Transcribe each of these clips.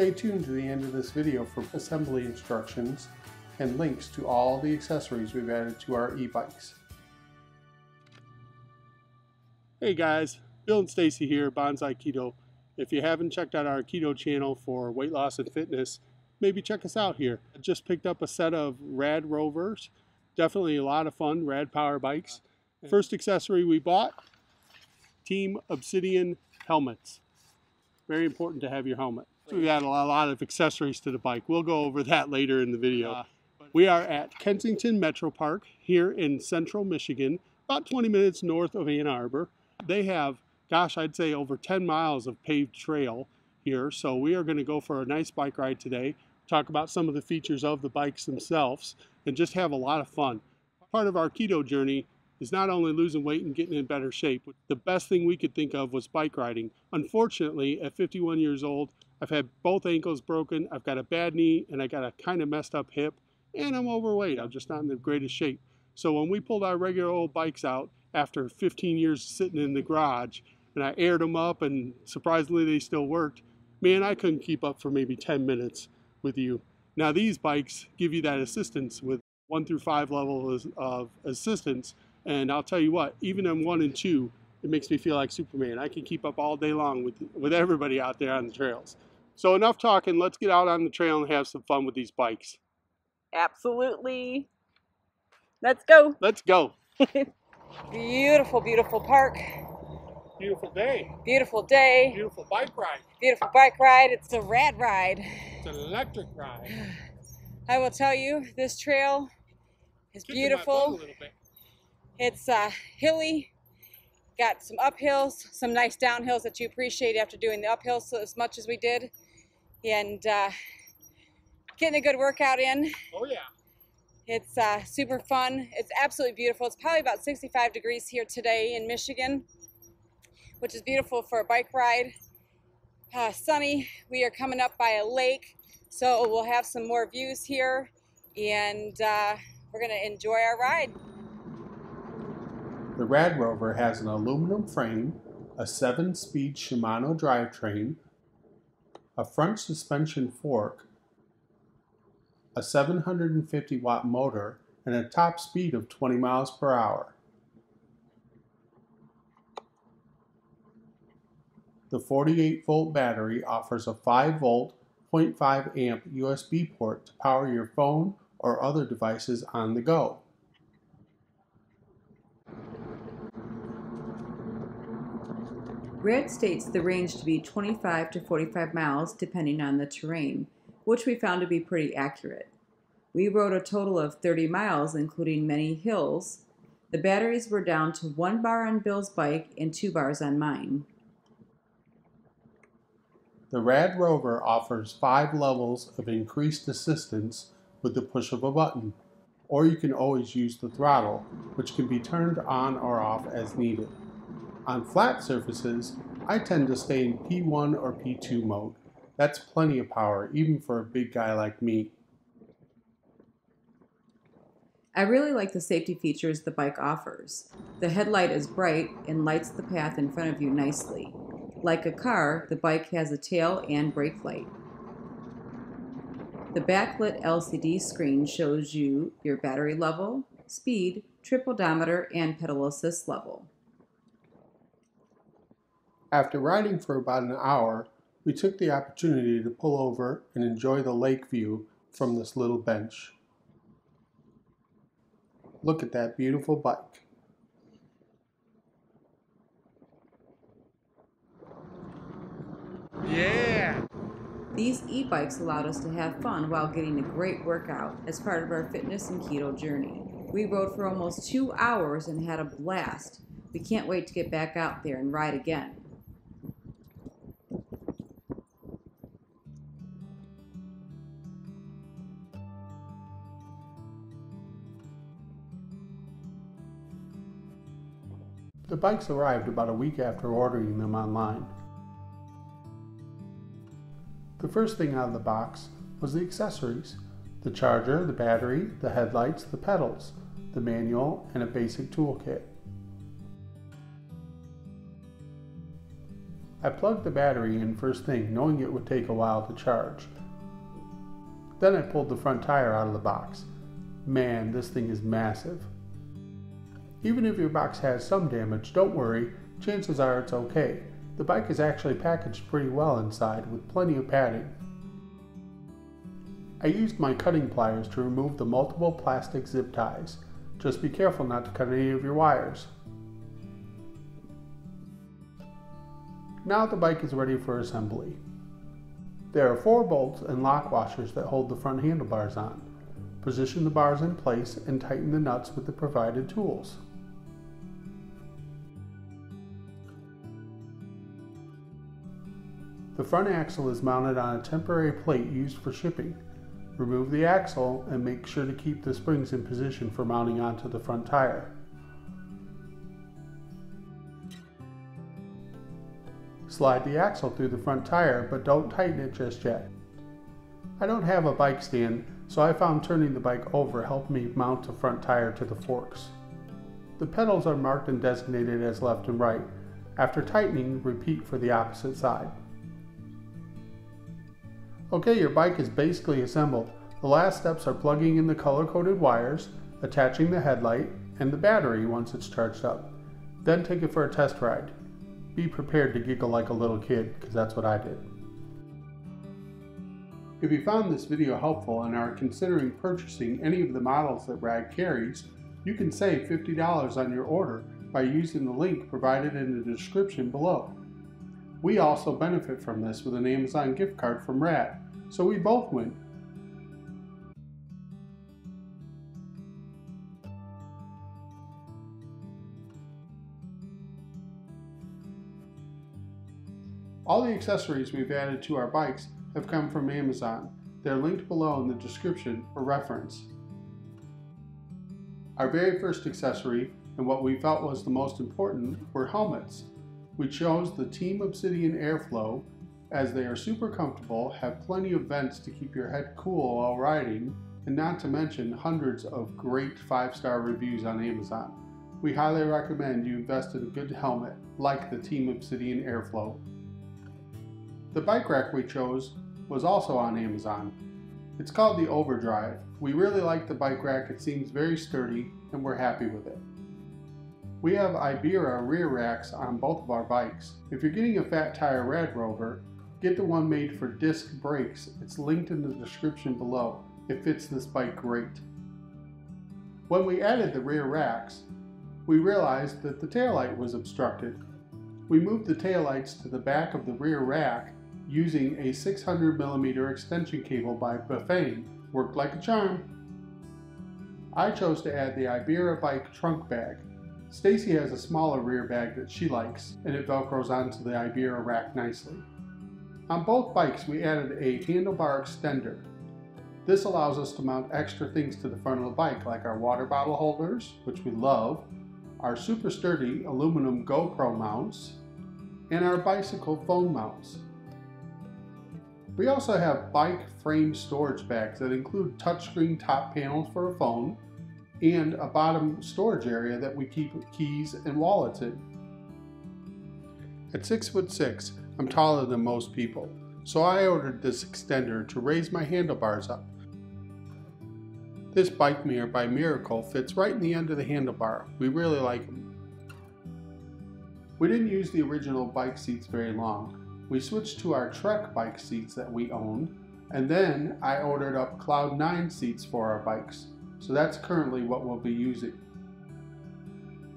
Stay tuned to the end of this video for assembly instructions and links to all the accessories we've added to our e-bikes. Hey guys, Bill and Stacy here, Bonsai Keto. If you haven't checked out our keto channel for weight loss and fitness, maybe check us out here. I just picked up a set of Rad Rovers. Definitely a lot of fun, Rad Power bikes. First accessory we bought, Team Obsidian helmets. Very important to have your helmet. We've got a lot of accessories to the bike. We'll go over that later in the video. We are at Kensington Metro Park here in central Michigan, about 20 minutes north of Ann Arbor. They have, gosh, I'd say over 10 miles of paved trail here. So we are going to go for a nice bike ride today, talk about some of the features of the bikes themselves, and just have a lot of fun. Part of our keto journey is not only losing weight and getting in better shape, the best thing we could think of was bike riding. Unfortunately, at 51 years old, I've had both ankles broken, I've got a bad knee, and I got a kind of messed up hip and I'm overweight. I'm just not in the greatest shape. So when we pulled our regular old bikes out after 15 years sitting in the garage and I aired them up and surprisingly they still worked, man, I couldn't keep up for maybe 10 minutes with you. Now these bikes give you that assistance with one through five levels of assistance. And I'll tell you what, even in one and two, it makes me feel like Superman. I can keep up all day long with, with everybody out there on the trails. So enough talking, let's get out on the trail and have some fun with these bikes. Absolutely. Let's go. Let's go. beautiful, beautiful park. Beautiful day. Beautiful day. Beautiful bike ride. Beautiful bike ride. It's a rad ride. It's an electric ride. I will tell you, this trail is Kicking beautiful. It's uh, hilly. Got some uphills, some nice downhills that you appreciate after doing the uphills as much as we did. And uh, getting a good workout in. Oh yeah. It's uh, super fun. It's absolutely beautiful. It's probably about 65 degrees here today in Michigan, which is beautiful for a bike ride. Uh, sunny. We are coming up by a lake, so we'll have some more views here, and uh, we're going to enjoy our ride. The Rad Rover has an aluminum frame, a 7-speed Shimano drivetrain, a front suspension fork, a 750 watt motor, and a top speed of 20 miles per hour. The 48 volt battery offers a 5 volt 0.5 amp USB port to power your phone or other devices on the go. Rad states the range to be 25 to 45 miles depending on the terrain which we found to be pretty accurate. We rode a total of 30 miles, including many hills. The batteries were down to one bar on Bill's bike and two bars on mine. The Rad Rover offers five levels of increased assistance with the push of a button, or you can always use the throttle, which can be turned on or off as needed. On flat surfaces, I tend to stay in P1 or P2 mode. That's plenty of power, even for a big guy like me. I really like the safety features the bike offers. The headlight is bright and lights the path in front of you nicely. Like a car, the bike has a tail and brake light. The backlit LCD screen shows you your battery level, speed, trip odometer, and pedal assist level. After riding for about an hour, we took the opportunity to pull over and enjoy the lake view from this little bench. Look at that beautiful bike. Yeah! These e-bikes allowed us to have fun while getting a great workout as part of our fitness and keto journey. We rode for almost two hours and had a blast. We can't wait to get back out there and ride again. Bikes arrived about a week after ordering them online. The first thing out of the box was the accessories the charger, the battery, the headlights, the pedals, the manual, and a basic toolkit. I plugged the battery in first thing, knowing it would take a while to charge. Then I pulled the front tire out of the box. Man, this thing is massive. Even if your box has some damage, don't worry, chances are it's okay. The bike is actually packaged pretty well inside with plenty of padding. I used my cutting pliers to remove the multiple plastic zip ties. Just be careful not to cut any of your wires. Now the bike is ready for assembly. There are four bolts and lock washers that hold the front handlebars on. Position the bars in place and tighten the nuts with the provided tools. The front axle is mounted on a temporary plate used for shipping. Remove the axle and make sure to keep the springs in position for mounting onto the front tire. Slide the axle through the front tire, but don't tighten it just yet. I don't have a bike stand, so I found turning the bike over helped me mount the front tire to the forks. The pedals are marked and designated as left and right. After tightening, repeat for the opposite side. Okay, your bike is basically assembled. The last steps are plugging in the color-coded wires, attaching the headlight, and the battery once it's charged up. Then take it for a test ride. Be prepared to giggle like a little kid, because that's what I did. If you found this video helpful and are considering purchasing any of the models that RAD carries, you can save $50 on your order by using the link provided in the description below. We also benefit from this with an Amazon gift card from RAD, so we both win. All the accessories we've added to our bikes have come from Amazon. They're linked below in the description for reference. Our very first accessory, and what we felt was the most important, were helmets. We chose the Team Obsidian Airflow as they are super comfortable, have plenty of vents to keep your head cool while riding, and not to mention hundreds of great 5-star reviews on Amazon. We highly recommend you invest in a good helmet like the Team Obsidian Airflow. The bike rack we chose was also on Amazon. It's called the Overdrive. We really like the bike rack, it seems very sturdy, and we're happy with it. We have Ibera rear racks on both of our bikes. If you're getting a fat tire Rad Rover, get the one made for disc brakes. It's linked in the description below. It fits this bike great. When we added the rear racks, we realized that the taillight was obstructed. We moved the taillights to the back of the rear rack using a 600mm extension cable by Bafang. Worked like a charm. I chose to add the Ibera bike trunk bag. Stacy has a smaller rear bag that she likes, and it velcros onto the Ibera rack nicely. On both bikes we added a handlebar extender. This allows us to mount extra things to the front of the bike like our water bottle holders, which we love, our super sturdy aluminum GoPro mounts, and our bicycle phone mounts. We also have bike frame storage bags that include touchscreen top panels for a phone and a bottom storage area that we keep keys and wallets in. At 6 foot 6, I'm taller than most people, so I ordered this extender to raise my handlebars up. This bike mirror by Mirrycle fits right in the end of the handlebar. We really like them. We didn't use the original bike seats very long. We switched to our Trek bike seats that we owned, and then I ordered up Cloud 9 seats for our bikes. So that's currently what we'll be using.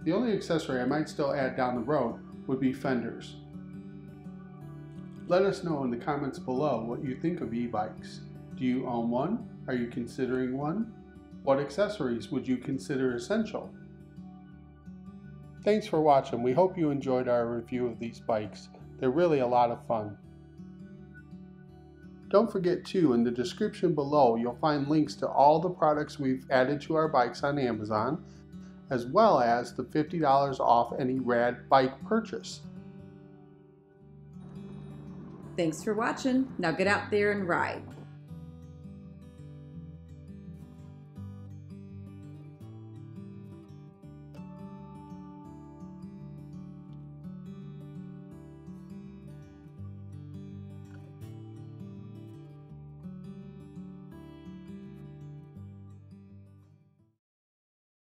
The only accessory I might still add down the road would be fenders. Let us know in the comments below what you think of e-bikes. Do you own one? Are you considering one? What accessories would you consider essential? Thanks for watching. We hope you enjoyed our review of these bikes. They're really a lot of fun. Don't forget too, in the description below, you'll find links to all the products we've added to our bikes on Amazon, as well as the $50 off any RAD bike purchase. Thanks for watching. Now get out there and ride.